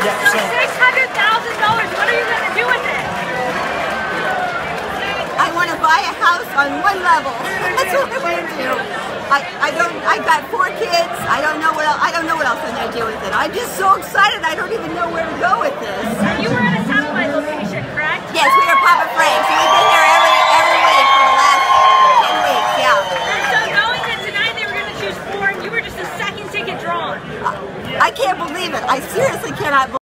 Yeah, so $600,000, what are you going to do with it? I want to buy a house on one level. That's what I want to do. I, I don't, I got four kids. I don't know what else, I don't know what else I'm going to do with it. I'm just so excited. I don't even know where to go with this. You were at a satellite location, correct? Yes, we are Papa Frank's. We've been there every, every week for the last 10 weeks, yeah. And so knowing that tonight they were going to choose four, and you were just the second ticket drawn. Uh, I can't believe it. I seriously cannot believe it.